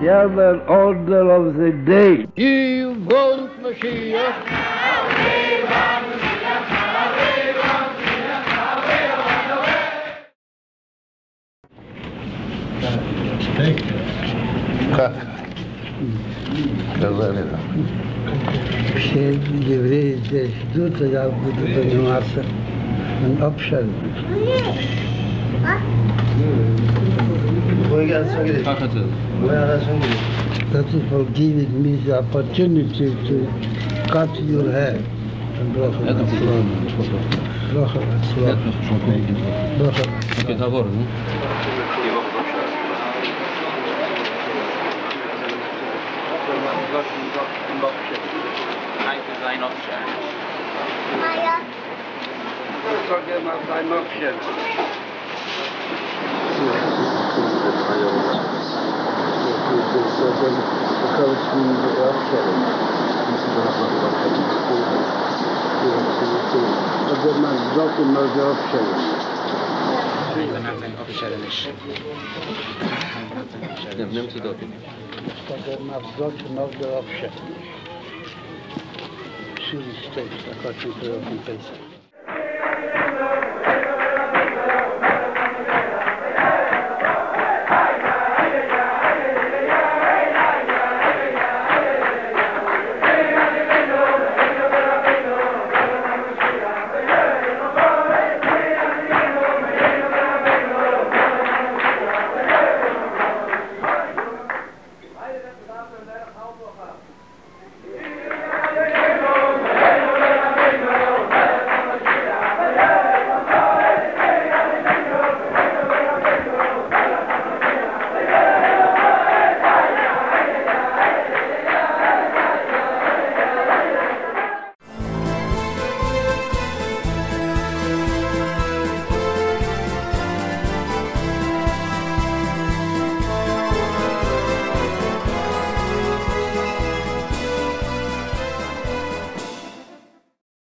seven order of the day. You want Как? Сказали нам. Все евреи здесь ждут, а я буду заниматься обществом. Нет. That is for giving me the opportunity to cut your hair. And Bracha Batzlana. Bracha Lincoln encouraged me to get up Kevin. He said, well, I'm not going to school. A good man, Dr. Murder of Kevin. Jonathan of Shellenish. Nem, nem tudod. Dr. Murder of Shellenish. She was staged, to open face.